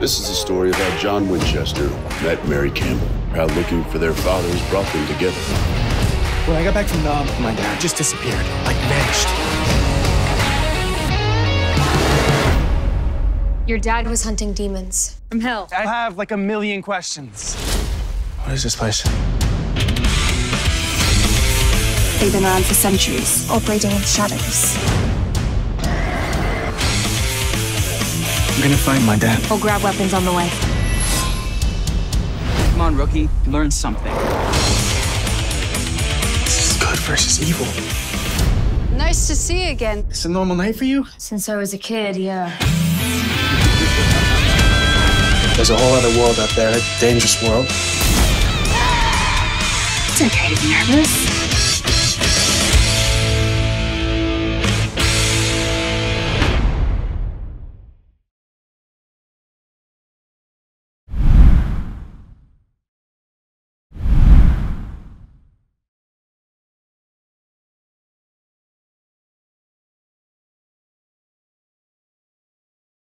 This is the story of how John Winchester met Mary Campbell. How looking for their fathers brought them together. When I got back from Nam, my dad just disappeared, like vanished. Your dad was hunting demons from hell. I have like a million questions. What is this place? They've been around for centuries, operating in shadows. I'm gonna find my dad. We'll grab weapons on the way. Come on, rookie. Learn something. This is good versus evil. Nice to see you again. It's a normal night for you? Since I was a kid, yeah. There's a whole other world out there, a dangerous world. It's okay to be nervous.